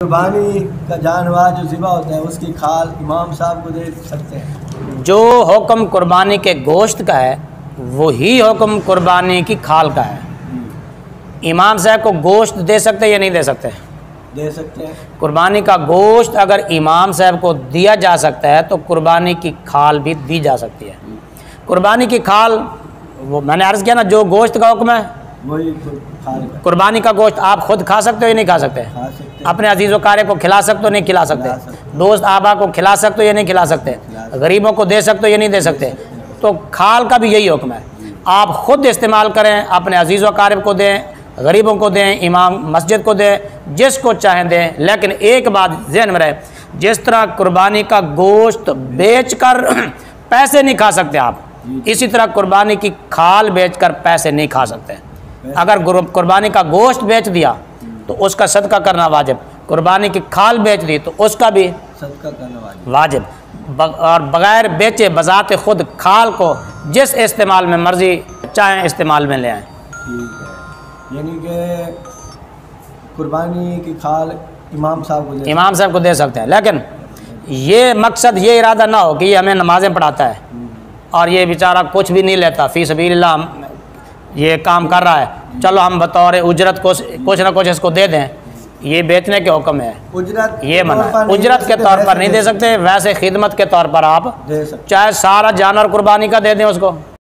कुर्बानी का जानवर जो ज़िबा होता है उसकी खाल इमाम साहब को दे सकते हैं। जो हुक्म कुर्बानी के गोश्त का है वही हुक्म कुर्बानी की खाल का है। इमाम साहब को गोश्त दे सकते या नहीं दे सकते दे सकते हैं। कुर्बानी का गोश्त अगर इमाम साहब को दिया जा सकता है तो कुर्बानी की खाल भी दी जा सकती है। कुर्बानी की खाल वो मैंने अर्ज़ किया ना जो गोश्त का हुक्म है वही का कुर्बानी का गोश्त आप खुद खा सकते हो या नहीं खा सकते? खा सकते अपने अज़ीज़ व को खिला सकते हो नहीं खिला सकते। दोस्त आबा को खिला सकते हो या नहीं खिला सकते? गरीबों को दे सकते हो या नहीं दे सकते? तो खाल का भी यही हुक्म है। आप खुद इस्तेमाल करें अपने अज़ीज़ व को दें गरीबों को दें इमाम मस्जिद को दें जिसको चाहें दें लेकिन एक बात जहन में रहे जिस तरह कुर्बानी का गोश्त बेच कर पैसे नहीं खा सकते आप इसी तरह कुर्बानी की खाल बेच कर पैसे नहीं खा सकते। अगर गुरु- कुर्बानी का गोश्त बेच दिया तो उसका सदका करना वाजिब। कुर्बानी की खाल बेच दी तो उसका भी सदका करने वाजिब। और बगैर बेचे बजाते खुद खाल को जिस इस्तेमाल में मर्ज़ी चाहें इस्तेमाल में ले आएँ। यानी कि कुर्बानी की खाल इमाम साहब को इमाम साहब को दे सकते हैं। लेकिन ये मकसद ये इरादा ना हो कि ये हमें नमाजें पढ़ाता है। और ये बेचारा कुछ भी नहीं लेता। फ़ी सबील्ला ये काम कर रहा है। चलो हम बतौर उजरत को कुछ ना कुछ इसको दे दें। ये बेचने के हुक्म है। उजरत ये मना उजरत के तौर पर नहीं दे सकते वैसे खिदमत के तौर पर आप दे सकते। चाहे सारा जानवर कुर्बानी का दे दें उसको।